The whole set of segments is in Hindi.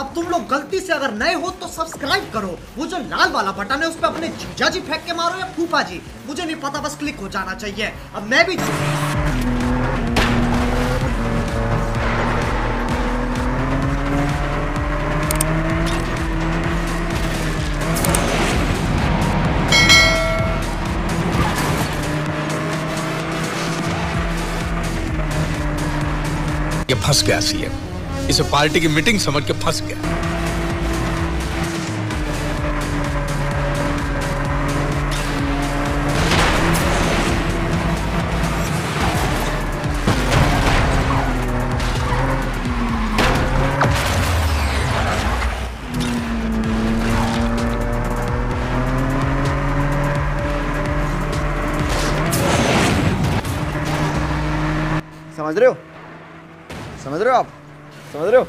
अब तुम लोग गलती से अगर नए हो तो सब्सक्राइब करो। वो जो लाल वाला बटन है, उस पर अपने जीजा जी फेंक के मारो या फूफा जी मुझे नहीं पता, बस क्लिक हो जाना चाहिए। अब मैं भी ये फंस गया सीएम इसे पार्टी की मीटिंग समझ के फंस गया। समझ रहे हो? समझ रहे हो आप? समझ रहे हो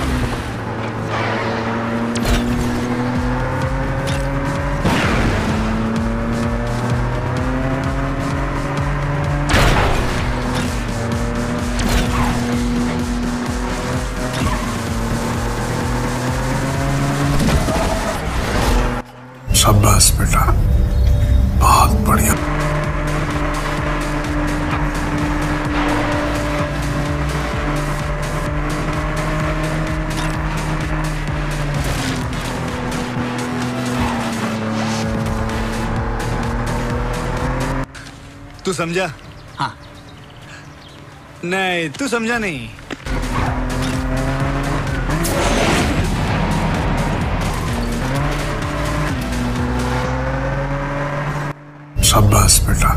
शाबाश बेटा। तू समझा? हाँ। नहीं तू समझा नहीं। शाबाश बेटा।